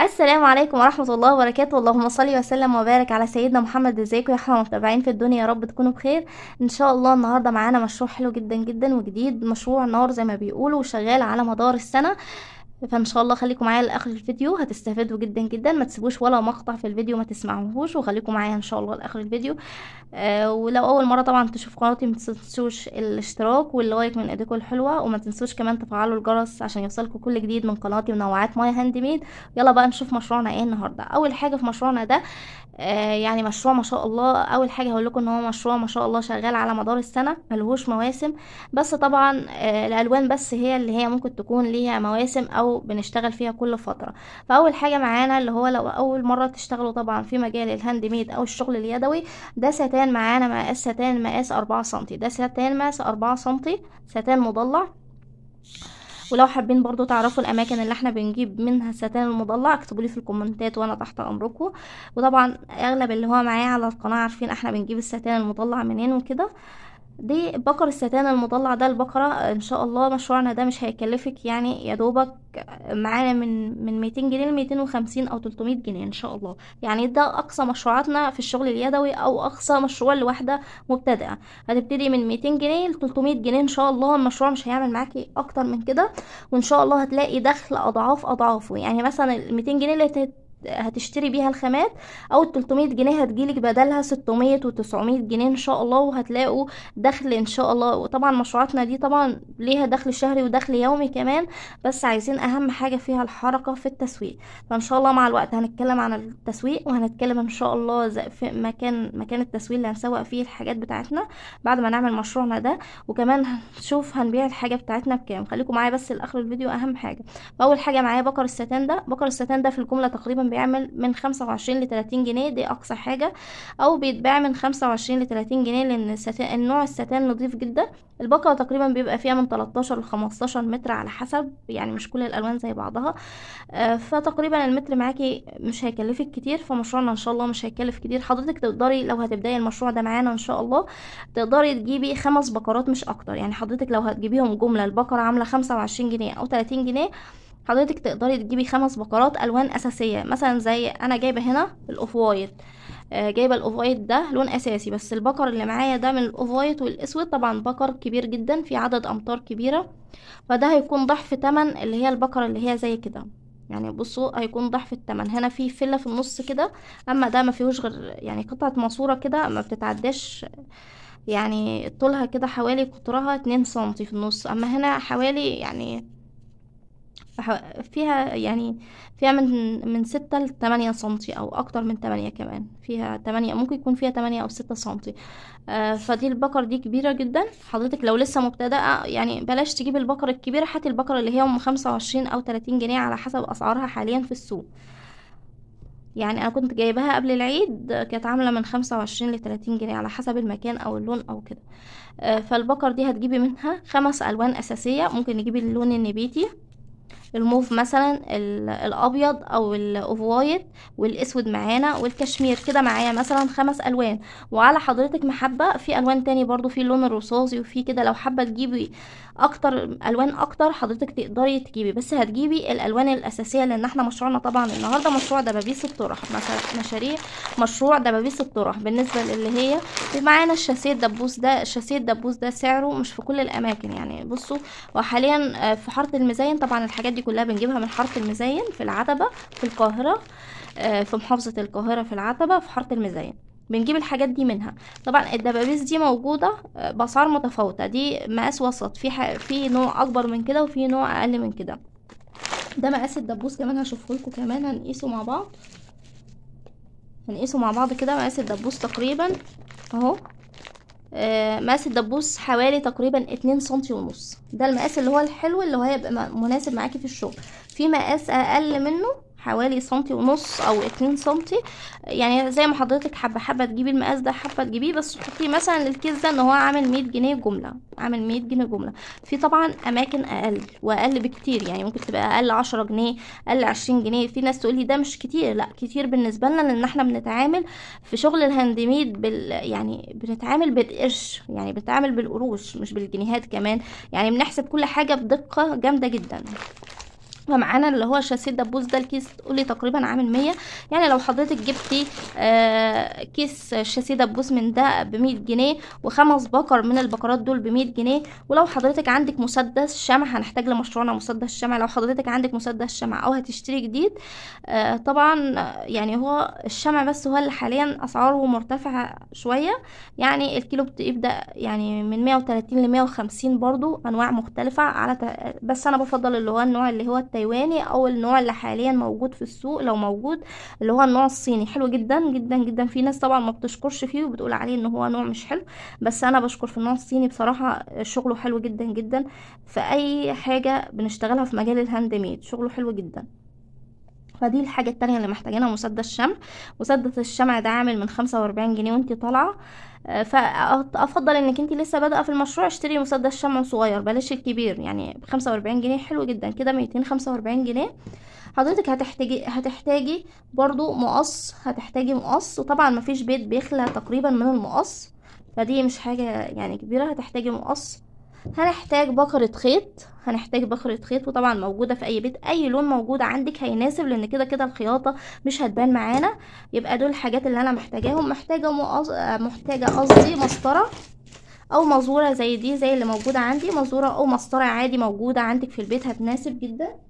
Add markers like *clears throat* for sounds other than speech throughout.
السلام عليكم ورحمة الله وبركاته. اللهم صل وسلم وبارك على سيدنا محمد. ازيكم يا أحلى متابعين في الدنيا؟ يا رب تكونوا بخير. إن شاء الله النهارده معانا مشروع حلو جدا جدا وجديد. مشروع نار زي ما بيقولوا وشغال على مدار السنة. فإن شاء الله خليكم معايا لآخر الفيديو هتستفادوا جدا جدا. ما تسيبوش ولا مقطع في الفيديو ما تسمعوهوش وخليكم معايا إن شاء الله لآخر الفيديو. آه ولو أول مرة طبعا تشوف قناتي ما تنسوش الاشتراك وال like من إيديكم الحلوة وما تنسوش كمان تفعلوا الجرس عشان يوصلكم كل جديد من قناتي منوعات my handmade. يلا بقى نشوف مشروعنا إيه النهارده. أول حاجة في مشروعنا ده آه يعني مشروع ما شاء الله. أول حاجة هقول لكم إن هو مشروع ما شاء الله شغال على مدار السنة ملهوش مواسم. بس طبعا آه الألوان بس هي اللي هي ممكن تكون ليها مواسم أو بنشتغل فيها كل فترة. فأول حاجة معانا اللي هو لو أول مرة تشتغلوا طبعا في مجال ال handmade أو الشغل اليدوي ده ستان معانا مقاس ستان مقاس أربعة سنتي. ده ستان مقاس أربعة سنتي ستان مضلع. ولو حابين برضو تعرفوا الأماكن اللي إحنا بنجيب منها الستان المضلع اكتبوا لي في الكومنتات وأنا تحت أمركم. وطبعا أغلب اللي هو معايا على القناة عارفين إحنا بنجيب الستان المضلع منين وكده. دي بقر الستان المضلع ده البقرة إن شاء الله مشروعنا ده مش هيكلفك يعني يا دوبك معانا من من 200 جنيه ل 250 أو 300 جنيه إن شاء الله. يعني ده أقصى مشروعاتنا في الشغل اليدوي أو أقصى مشروع لواحده مبتدئة. هتبتدي من 200 جنيه ل 300 جنيه إن شاء الله المشروع مش هيعمل معاكي أكتر من كده. وإن شاء الله هتلاقي دخل أضعاف أضعافه. يعني مثلا ال 200 جنيه اللي هتشتري بيها الخامات أو ال 300 جنيه هتجيلك بدلها 600 و 900 جنيه إن شاء الله وهتلاقوا دخل إن شاء الله. وطبعا مشروعاتنا دي طبعا ليها دخل شهري ودخل يومي كمان بس عايزين أهم حاجة فيها الحركة في التسويق. فإن شاء الله مع الوقت هنتكلم عن التسويق وهنتكلم إن شاء الله في مكان مكان التسويق اللي هنسوق فيه الحاجات بتاعتنا بعد ما نعمل مشروعنا ده. وكمان هنشوف هنبيع الحاجة بتاعتنا بكام. خليكم معايا بس لآخر الفيديو أهم حاجة. فاول حاجة معايا بقر الستان ده. بقر الستان ده في الجملة تقريبا بيعمل من خمسة وعشرين لتلاتين جنيه دي أقصى حاجة. أو بيتباع من خمسة وعشرين لتلاتين جنيه لأن الستان النوع الستان نظيف جدا. البقرة تقريبا بيبقى فيها من تلاتاشر لخمستاشر متر على حسب يعني مش كل الألوان زي بعضها. آه فتقريبا المتر معاكي مش هيكلفك كتير فمشروعنا إن شاء الله مش هيكلف كتير. حضرتك تقدري لو هتبدأي المشروع ده معانا إن شاء الله تقدري تجيبي خمس بكرات مش أكتر. يعني حضرتك لو هتجيبيهم جملة البكرة عاملة خمسة وعشرين جنيه أو تلاتين جنيه حضرتك تقدري تجيبي خمس بكرات ألوان أساسية. مثلا زي أنا جايبة هنا ال off-white آه جايبة ال off-white ده لون أساسي بس البكر اللي معايا ده من ال off-white والأسود. طبعا بكر كبير جدا في عدد أمتار كبيرة. فده هيكون ضعف تمن اللي هي البكرة اللي هي زي كده. يعني بصوا هيكون ضعف التمن. هنا في فله في النص كده. أما ده ما فيهوش غير يعني قطعة ماسورة كده ما بتتعداش. يعني طولها كده حوالي قطرها اتنين سنتي في النص. أما هنا حوالي يعني فيها يعني فيها من من ستة لتمانية سنتي أو أكتر من تمانية كمان. فيها تمانية ممكن يكون فيها تمانية أو ستة سنتي. آه فدي البقر دي كبيرة جدا. حضرتك لو لسه مبتدئة يعني بلاش تجيب البقر الكبيرة هاتي البقرة اللي هي أم خمسة وعشرين أو تلاتين جنيه على حسب أسعارها حاليا في السوق. يعني أنا كنت جايباها قبل العيد كانت عاملة من خمسة وعشرين لتلاتين جنيه على حسب المكان أو اللون أو كده. آه فالبكر دي هتجيبي منها خمس ألوان أساسية. ممكن نجيبي اللون النبيتي الموف مثلا الأبيض أو ال off-white والأسود معانا والكشمير كده معايا مثلا خمس ألوان. وعلى حضرتك محبة في ألوان تاني برضو في اللون الرصاصي وفي كده لو حابة تجيبي أكتر ألوان أكتر حضرتك تقدري تجيبي. بس هتجيبي الألوان الأساسية لأن إحنا مشروعنا طبعا النهارده مشروع دبابيس الطرح مشاريع مشروع دبابيس الطرح بالنسبة للي هي ومعانا الشاسيه الدبوس ده. الشاسيه الدبوس ده سعره مش في كل الأماكن يعني. بصوا وحاليا في حارة المزين طبعا الحاجات دي كلها بنجيبها من حارة المزين في العتبة في القاهرة في محافظة القاهرة في العتبة في حارة المزين بنجيب الحاجات دي منها. طبعا الدبابيس دي موجودة بأسعار متفاوتة. دي مقاس وسط. في. في نوع أكبر من كده وفي نوع أقل من كده. ده مقاس الدبوس كمان هشوفه لكم كمان. هنقيسه مع بعض. هنقيسه مع بعض كده. مقاس الدبوس تقريبا أهو. آه مقاس الدبوس حوالي تقريبا اتنين سنتي ونص. ده المقاس اللي هو الحلو اللي هو هيبقى مناسب معاكي في الشغل. في مقاس أقل منه حوالي سنتي ونص أو اتنين سنتي. يعني زي ما حضرتك حابة حابة تجيبي المقاس ده حابة تجيبيه بس تحطي مثلا الكيس ده إن هو عامل 100 جنيه جملة عامل 100 جنيه جملة. في طبعا أماكن أقل وأقل بكتير يعني ممكن تبقى أقل 10 جنيه أقل 20 جنيه. في ناس تقولي ده مش كتير لا كتير بالنسبة لنا لأن إحنا بنتعامل في شغل ال handmade بال يعني بنتعامل بالقرش يعني بنتعامل بالقروش مش بالجنيهات كمان. يعني بنحسب كل حاجة بدقة جامدة جدا. فمعانا اللي هو شاسيه دبوس ده الكيس تقولي تقريبا عامل مية. يعني لو حضرتك جبتي آه كيس شاسيه دبوس من ده بمية جنيه وخمس بقر من البقرات دول بمية جنيه. ولو حضرتك عندك مسدس شمع هنحتاج لمشروعنا مسدس شمع. لو حضرتك عندك مسدس شمع أو هتشتري جديد آه طبعا يعني هو الشمع بس هو اللي حاليا أسعاره مرتفعة شوية. يعني الكيلو بيبدأ يعني من مية وتلاتين لمية وخمسين برضو أنواع مختلفة على بس أنا بفضل اللي هو النوع اللي هو التايواني أو النوع اللي حاليا موجود في السوق لو موجود اللي هو النوع الصيني. حلو جدا جدا جدا. في ناس طبعا ما بتشكرش فيه وبتقول عليه إن هو نوع مش حلو بس أنا بشكر في النوع الصيني بصراحة. شغله حلو جدا جدا. في أي حاجة بنشتغلها في مجال ال handmade شغله حلو جدا. فدي الحاجة التانية اللي محتاجينها مسدس شمع مسدس الشمع ده عامل من خمسة وأربعين جنيه وانتي طالعة. فأفضل إنك انت لسه بادئة في المشروع اشتري مسدس شمع صغير بلاش الكبير. يعني بخمسة وأربعين جنيه حلو جدا كده ميتين خمسة وأربعين جنيه. حضرتك هتحتاجي هتحتاجي برضو مقص هتحتاجي مقص. وطبعا مفيش بيت بيخلى تقريبا من المقص فدي مش حاجة يعني كبيرة. هتحتاجي مقص. هنحتاج بكرة خيط هنحتاج بكرة خيط وطبعا موجودة في أي بيت أي لون موجود عندك هيناسب لأن كده كده الخياطة مش هتبان معانا. يبقى دول الحاجات اللي أنا محتاجاهم. محتاجة مقص... محتاجة قصدي مسطرة أو مزورة زي دي زي اللي موجودة عندي مزورة أو مسطرة عادي موجودة عندك في البيت هتناسب جدا.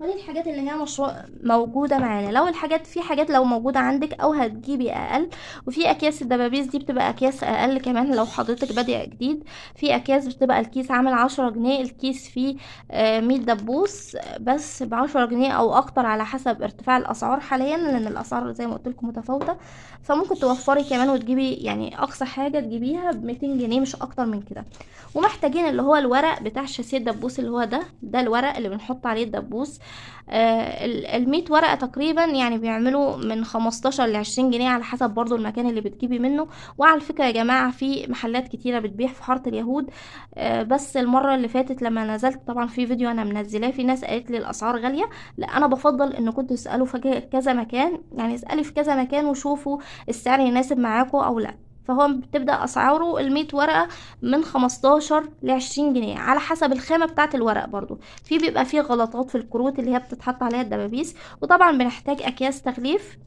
ودي الحاجات اللي هي مشروع موجودة معانا. لو الحاجات في حاجات لو موجودة عندك أو هتجيبي أقل وفي أكياس الدبابيس دي بتبقى أكياس أقل كمان لو حضرتك بادئة جديد. في أكياس بتبقى الكيس عامل عشرة جنيه الكيس فيه مية دبوس بس بعشرة جنيه أو أكتر على حسب ارتفاع الأسعار حاليا لأن الأسعار زي ما قلت لكم متفاوتة. فممكن توفري كمان وتجيبي يعني أقصى حاجة تجيبيها بميتين جنيه مش أكتر من كده. ومحتاجين اللي هو الورق بتاع شاسيه الدبوس اللي هو ده. ده الورق اللي بنحط عليه الدبوس. آه المية ورقة تقريبا يعني بيعملوا من خمستاشر لعشرين جنيه على حسب برضو المكان اللي بتجيبي منه. وعلى فكرة يا جماعة في محلات كتيرة بتبيع في حارة اليهود. آه بس المرة اللي فاتت لما نزلت طبعا في فيديو أنا منزلاه في ناس قالت لي الأسعار غالية. لا أنا بفضل ان كنتوا تسألوا في كذا مكان. يعني اسألي في كذا مكان وشوفوا السعر يناسب معاكم أو لا. فهو بتبدأ أسعاره المية ورقة من خمستاشر لعشرين جنيه على حسب الخامة بتاعة الورق برضو. في بيبقى فيه غلطات في الكروت اللي هي بتتحط عليها الدبابيس وطبعا بنحتاج أكياس تغليف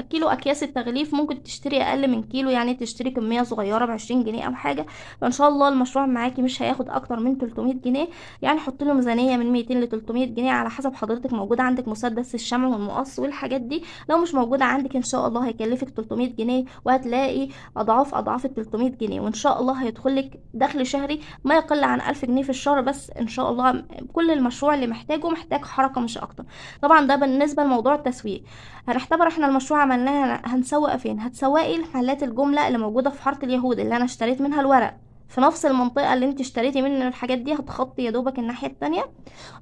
كيلو أكياس التغليف ممكن تشتري أقل من كيلو يعني تشتري كمية صغيرة بعشرين جنيه أو حاجة. فإن شاء الله المشروع معاكي مش هياخد أكتر من 300 جنيه. يعني حط له ميزانية من 200 ل 300 جنيه على حسب حضرتك موجودة عندك مسدس الشمع والمقص والحاجات دي. لو مش موجودة عندك إن شاء الله هيكلفك 300 جنيه وهتلاقي أضعاف أضعاف ال 300 جنيه. وإن شاء الله هيدخلك دخل شهري ما يقل عن 1000 جنيه في الشهر بس إن شاء الله كل المشروع اللي محتاجه محتاج حركة مش أكتر. طبعا ده بالنسبة لموضوع التسويق. هنعتبر إحنا المشروع عملناه هنسوق فين؟ هتسوقي محلات الجملة اللي موجودة في حارة اليهود اللي أنا اشتريت منها الورق. في نفس المنطقة اللي أنت اشتريتي من الحاجات دي هتخطي يا دوبك الناحية التانية.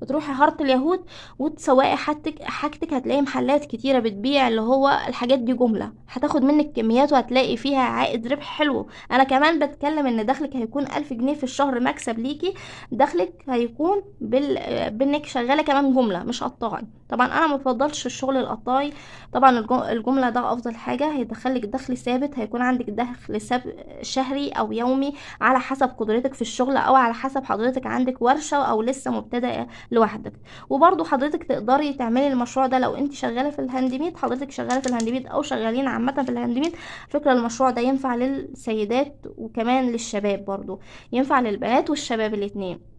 وتروحي حارة اليهود وتسوقي حاجتك حاجتك هتلاقي محلات كتيرة بتبيع اللي هو الحاجات دي جملة. هتاخد منك كميات وهتلاقي فيها عائد ربح حلو. أنا كمان بتكلم إن دخلك هيكون ألف جنيه في الشهر مكسب ليكي. دخلك هيكون بال... بإنك شغالة كمان جملة مش قطاعي طبعا أنا مفضلش الشغل القطاعي. طبعا الجملة ده أفضل حاجة هيدخلك دخل ثابت هيكون عندك دخل شهري أو يومي على حسب قدرتك في الشغل أو على حسب حضرتك عندك ورشة أو لسه مبتدئة لوحدك. وبرضو حضرتك تقدري تعملي المشروع ده لو انت شغالة في ال handmade حضرتك شغالة في ال handmade أو شغالين عامة في ال handmade فكرة المشروع ده ينفع للسيدات وكمان للشباب برضو ينفع للبنات والشباب الاتنين.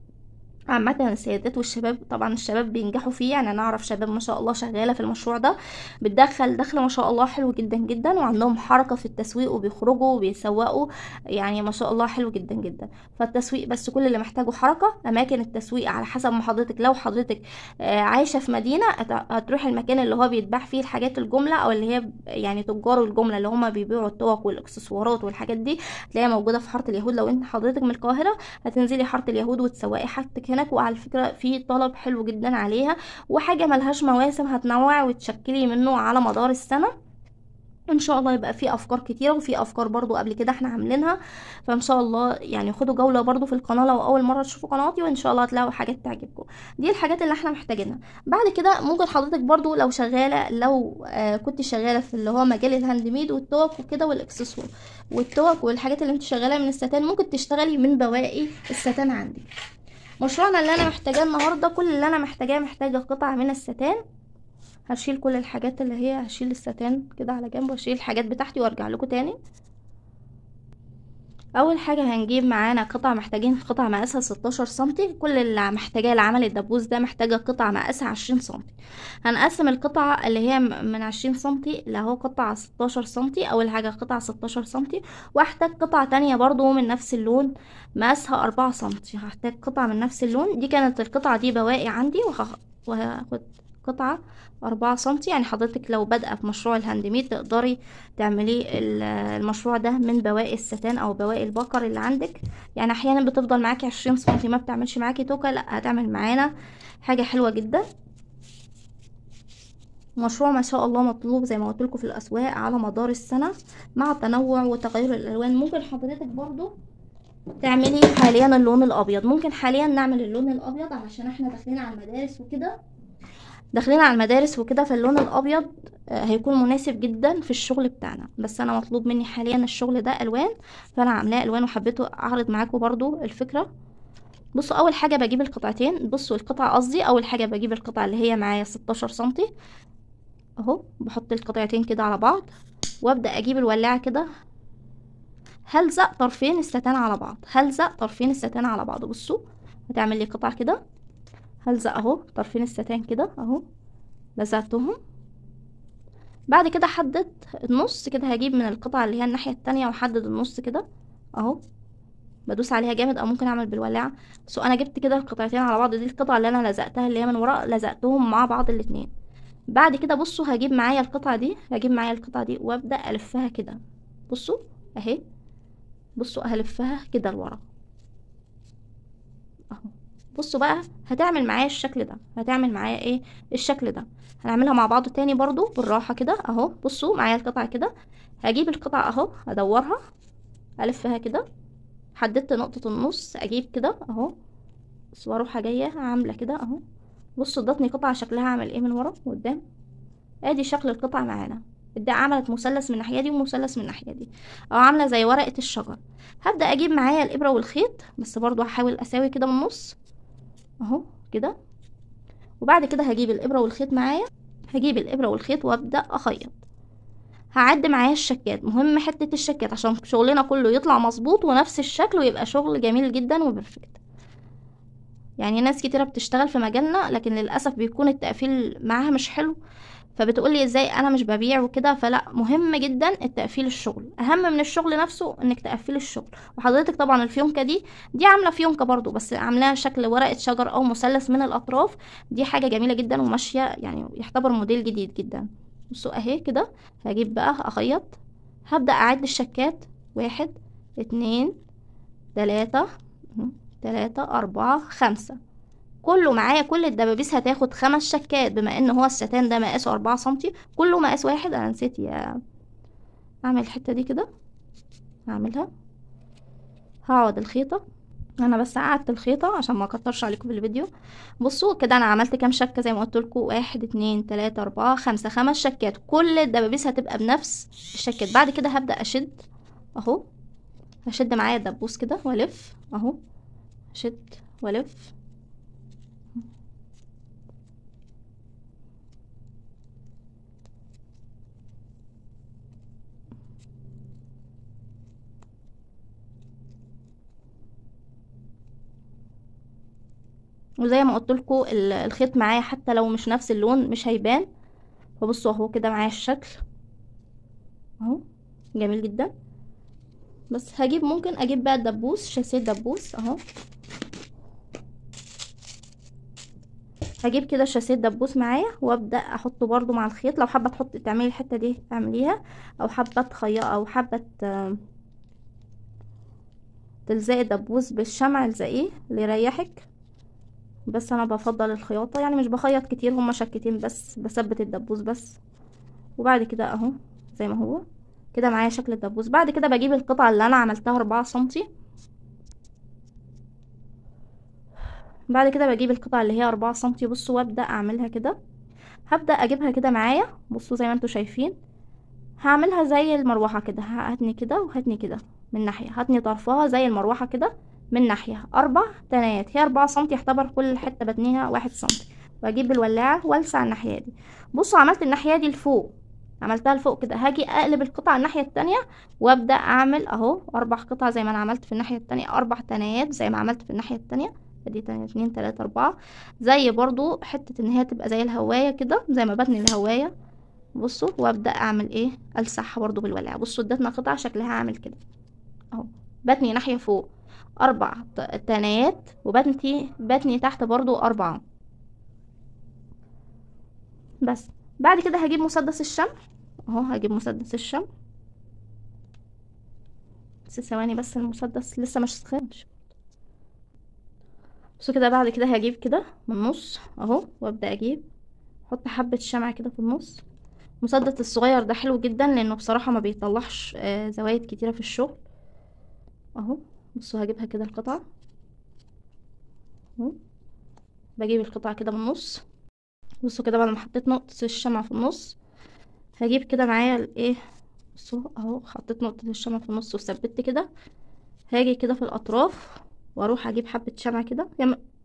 عامة السيدات والشباب طبعا الشباب بينجحوا فيه يعني أنا أعرف شباب ما شاء الله شغالة في المشروع ده بتدخل دخل ما شاء الله حلو جدا جدا وعندهم حركة في التسويق وبيخرجوا وبيسوقوا يعني ما شاء الله حلو جدا جدا. فالتسويق بس كل اللي محتاجه حركة أماكن التسويق على حسب ما حضرتك لو حضرتك عايشة في مدينة هتروح المكان اللي هو بيتباع فيه الحاجات الجملة أو اللي هي يعني تجار الجملة اللي هما بيبيعوا الطوق والإكسسوارات والحاجات دي تلاقيها موجودة في حارة اليهود. لو أنت حضرتك من القاهرة هتنزلي حارة اليهود وتسوقي حاجتك مكانك وعلى فكرة في طلب حلو جدا عليها وحاجة ملهاش مواسم هتنوع وتشكلي منه على مدار السنة. إن شاء الله يبقى في أفكار كتيرة وفي أفكار برضو قبل كده إحنا عاملينها. فإن شاء الله يعني خدوا جولة برضو في القناة لو أول مرة تشوفوا قناتي وإن شاء الله هتلاقوا حاجات تعجبكم. دي الحاجات اللي إحنا محتاجينها. بعد كده ممكن حضرتك برضو لو شغالة لو آه كنت شغالة في اللي هو مجال ال handmade والتوك وكده والإكسسوار والتوك والحاجات اللي أنت شغالة من الستان ممكن تشتغلي من بواقي الستان عندك. مشروعنا اللي أنا محتاجاه النهارده كل اللي أنا محتاجاه محتاجة قطعه من الستان. هشيل كل الحاجات اللي هي هشيل الستان كده على جنب وأشيل الحاجات بتاعتي وأرجع لكم تاني. أول حاجة هنجيب معانا قطع محتاجين قطع مقاسها 16 سنتي. كل اللي محتاجاه لعمل الدبوس ده محتاجة قطع مقاسها 20 سنتي. هنقسم القطعه اللي هي من 20 سنتي اللي هو قطعه 16 سنتي. أول حاجة قطعه 16 سنتي. وأحتاج قطعه تانية برضو من نفس اللون مقاسها 4 سنتي. هحتاج قطعه من نفس اللون. دي كانت القطعه دي بواقي عندي وهاخد قطعة أربعة سنتي. يعني حضرتك لو بادئة في مشروع ال handmade تقدري تعملي المشروع ده من بواقي الستان أو بواقي البكر اللي عندك. يعني أحيانا بتفضل معاكي عشرين سنتي ما بتعملش معاكي توكة لأ هتعمل معانا حاجة حلوة جدا. مشروع ما شاء الله مطلوب زي ما قلت لكم في الأسواق على مدار السنة مع تنوع وتغير الألوان. ممكن حضرتك برضو تعملي حاليا اللون الأبيض. ممكن حاليا نعمل اللون الأبيض علشان إحنا داخلين على المدارس وكده. داخلين على المدارس وكده فاللون الأبيض هيكون مناسب جدا في الشغل بتاعنا. بس أنا مطلوب مني حاليا الشغل ده ألوان فأنا عاملاه ألوان وحبيت أعرض معاكم برضو الفكرة. بصوا أول حاجة بجيب القطعتين. بصوا القطعة قصدي أول حاجة بجيب القطعة اللي هي معايا 16 سنتي أهو. بحط القطعتين كده على بعض وأبدأ أجيب الولاعة كده. هلزق طرفين الستان على بعض. هلزق طرفين الستان على بعض. بصوا هتعمل لي قطعه كده. هلزق اهو طرفين الستان كده اهو لزقتهم. بعد كده حدد النص كده هجيب من القطعة اللي هي الناحية التانية واحدد النص كده اهو. بدوس عليها جامد أو ممكن أعمل بالولاعة بس أنا جبت كده القطعتين على بعض دي القطعة اللي أنا لزقتها اللي هي من ورا لزقتهم مع بعض الاتنين. بعد كده بصوا هجيب معايا القطعة دي هجيب معايا القطعة دي وأبدأ ألفها كده. بصوا أهي بصوا هلفها كده لورا. أهو. بصوا بقى هتعمل معايا الشكل ده هتعمل معايا إيه؟ الشكل ده. هنعملها مع بعض تاني برضو بالراحة كده أهو. بصوا معايا القطعة كده. هجيب القطعة أهو ادورها ألفها كده. حددت نقطة النص أجيب كده أهو. بس وأروح جاية عاملة كده أهو. بصوا ادتني قطعة شكلها عامل إيه من ورا؟ وقدام أدي شكل القطعة معانا. ده عملت مثلث من الناحية دي ومثلث من الناحية دي. أو عاملة زي ورقة الشجر. هبدأ أجيب معايا الإبرة والخيط بس برضو هحاول أساوي كده من النص اهو كده. وبعد كده هجيب الإبرة والخيط معايا. هجيب الإبرة والخيط وأبدأ أخيط. هعد معايا الشكات. مهم حتة الشكات عشان شغلنا كله يطلع مظبوط ونفس الشكل ويبقى شغل جميل جدا وبرفكت. يعني ناس كتيرة بتشتغل في مجالنا لكن للأسف بيكون التقفيل معاها مش حلو. فبتقولي إزاي أنا مش ببيع وكده فلا مهم جدا التقفيل الشغل. أهم من الشغل نفسه إنك تقفلي الشغل. وحضرتك طبعا الفيونكة دي دي عاملة فيونكة برضو بس عاملاها شكل ورقة شجر أو مثلث من الأطراف. دي حاجة جميلة جدا وماشية يعني يعتبر موديل جديد جدا. بصوا أهي كده. هجيب بقى أخيط. هبدأ أعد الشكات. واحد اتنين تلاتة تلاتة أربعة خمسة. كله معايا كل الدبابيس هتاخد خمس شكات بما إن هو الستان ده مقاسه أربعة سنتي كله مقاس واحد. أنا نسيت يا أعمل الحتة دي كده. هعملها هقعد الخيطة. أنا بس قعدت الخيطة عشان ما أكترش عليكم في الفيديو. بصوا كده أنا عملت كام شكة زي ما قلت لكم. واحد اتنين تلاتة أربعة خمسة خمس شكات. كل الدبابيس هتبقى بنفس الشكات. بعد كده هبدأ أشد. أهو. هشد معايا الدبوس كده. وألف. أهو. أشد. وألف. وزي ما قلت لكم الخيط معايا حتى لو مش نفس اللون مش هيبان. فبصوا اهو كده معايا الشكل. اهو. جميل جدا. بس هجيب ممكن أجيب بقى الدبوس شاسيه دبوس اهو. هجيب كده شاسيه دبوس معايا وابدأ احطه برضو مع الخيط. لو حابة تحط تعملي الحتة دي تعمليها أو حابة تخيط أو حابة تلزقي الدبوس بالشمع الزقيه اللي يريحك. بس أنا بفضل الخياطة. يعني مش بخيط كتير هما شكتين بس بثبت الدبوس بس. وبعد كده أهو زي ما هو كده معايا شكل الدبوس. بعد كده بجيب القطعة اللي أنا عملتها أربعة سنتي. بعد كده بجيب القطعة اللي هي أربعة سنتي. بصوا وأبدأ أعملها كده. هبدأ أجيبها كده معايا. بصوا زي ما أنتوا شايفين. هعملها زي المروحة كده. هاتني كده وهاتني كده من ناحية. هاتني طرفها زي المروحة كده. من ناحية أربع تنايات. هي أربعة سنتي يعتبر كل حتة بتنيها واحد سنتي واجيب الولاعة والسع الناحية دي. بصوا عملت الناحية دي لفوق. عملتها لفوق كده. هاجي أقلب القطعة الناحية التانية وأبدأ أعمل أهو أربع قطع زي ما أنا عملت في الناحية التانية. أربع تنايات زي ما عملت في الناحية التانية. أدي تانية اتنين تلاتة أربعة. زي برضو حتة إن هي تبقى زي الهواية كده زي ما بتني الهواية. بصوا وأبدأ أعمل إيه؟ السحها برضو بالولاعة. بصوا ادتنا قطعة شكلها عامل كده. أهو بتني ناحية فوق. أربع تنايات وبتني بتني تحت برضو أربعة. بس بعد كده هجيب مسدس الشمع. أهو هجيب مسدس الشمع. بس ثواني بس المسدس لسه مش سخنش بصوا كده بعد كده هجيب كده من النص أهو وأبدأ أجيب. أحط حبة شمع كده في النص. المسدس الصغير ده حلو جدا لأنه بصراحة ما بيطلعش آه زوايد كتيرة في الشغل. أهو. بصوا هجيبها كده القطعة. أهو. بجيب القطعة كده من النص. بصوا كده بعد ما حطيت نقطة الشمع في النص. هجيب كده معايا الايه بصوا أهو حطيت نقطة الشمع في النص وثبت كده. هاجي كده في الأطراف وأروح أجيب حبة شمع كده.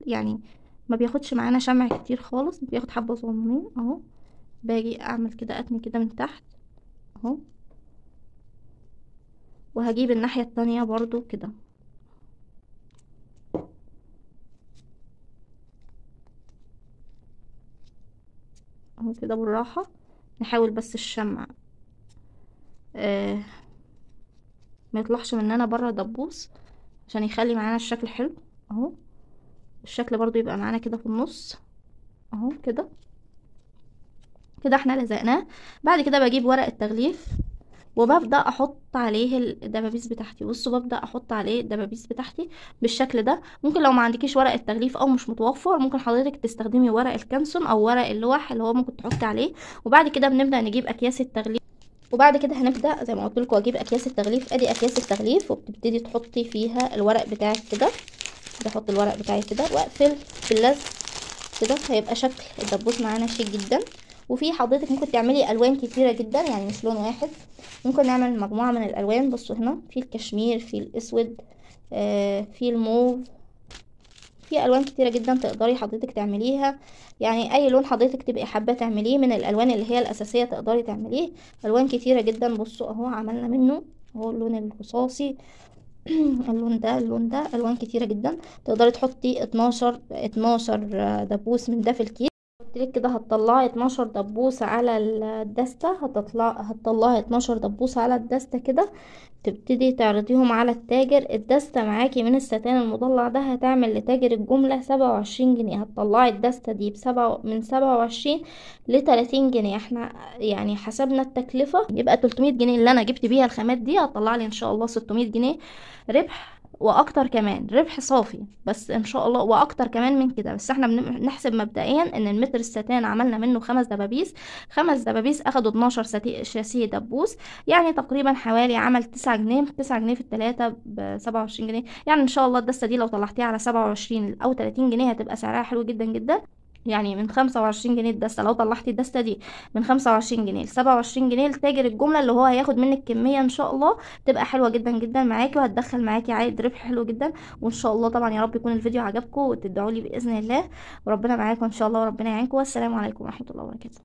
يعني ما بياخدش معانا شمع كتير خالص بياخد حبة صغننين أهو. باجي أعمل كده اتني كده من تحت أهو. وهجيب الناحية التانية برضو كده. اهو كده بالراحة. نحاول بس الشمع آه ما يطلعش مننا بره دبوس عشان يخلي معانا الشكل حلو أهو. الشكل برضو يبقى معانا كده في النص أهو كده. كده إحنا لزقناه. بعد كده بجيب ورق التغليف. وببدأ أحط عليه الدبابيس بتاعتي. بصوا ببدأ أحط عليه الدبابيس بتاعتي بالشكل ده. ممكن لو ما عندكيش ورق التغليف أو مش متوفر ممكن حضرتك تستخدمي ورق الكانسون أو ورق اللوح اللي هو ممكن تحطي عليه. وبعد كده بنبدأ نجيب أكياس التغليف. وبعد كده هنبدأ زي ما قلت لكم أجيب أكياس التغليف. أدي أكياس التغليف وبتبتدي تحطي فيها الورق بتاعك كده. بحط الورق بتاعي كده وأقفل باللزق كده. هيبقى شكل الدبوس معانا شيك جدا. وفي حضرتك ممكن تعملي ألوان كتيرة جدا يعني مش لون واحد. ممكن نعمل مجموعة من الألوان بصوا هنا في الكشمير في الأسود آه في الموف. في ألوان كتيرة جدا تقدري حضرتك تعمليها. يعني أي لون حضرتك تبقي حابة تعمليه من الألوان اللي هي الأساسية تقدري تعمليه. ألوان كتيرة جدا بصوا أهو عملنا منه. أهو اللون الرصاصي. *clears throat* اللون ده اللون ده ألوان كتيرة جدا. تقدري تحطي 12 12 دبوس من ده في الكيس. قلتلك كده هتطلعي 12 دبوسة على الدستة هتطلع هتطلعي 12 دبوسة على الدستة كده تبتدي تعرضيهم على التاجر. الدستة معاكي من الستان المضلع ده هتعمل لتاجر الجملة سبعة وعشرين جنيه هتطلعي الدستة دي بسبعة من سبعة وعشرين لتلاتين جنيه. إحنا يعني حسبنا التكلفة يبقى تلتمية جنيه اللي أنا جبت بيها الخامات دي هتطلع لي إن شاء الله ستمية جنيه ربح. وأكتر كمان ربح صافي بس إن شاء الله وأكتر كمان من كده. بس إحنا بنحسب مبدئيا إن المتر الستان عملنا منه خمس دبابيس خمس دبابيس أخدوا 12 شاسيه دبوس يعني تقريبا حوالي عمل 9 جنيه 9 جنيه في التلاتة ب 27 جنيه. يعني إن شاء الله الدسته دي لو طلعتيها على 27 أو 30 جنيه هتبقى سعرها حلو جدا جدا. يعني من خمسة وعشرين جنيه الدستة لو طلعتي الدستة دي من خمسة وعشرين جنيه لسبعة وعشرين جنيه لتاجر الجملة اللي هو هياخد منك كمية إن شاء الله تبقى حلوة جدا جدا معاكي وهتدخل معاكي عائد ربح حلو جدا. وإن شاء الله طبعا يا رب يكون الفيديو عجبكم وتدعوا لي بإذن الله. وربنا معاكم إن شاء الله وربنا يعينكم. والسلام عليكم ورحمة الله وبركاته.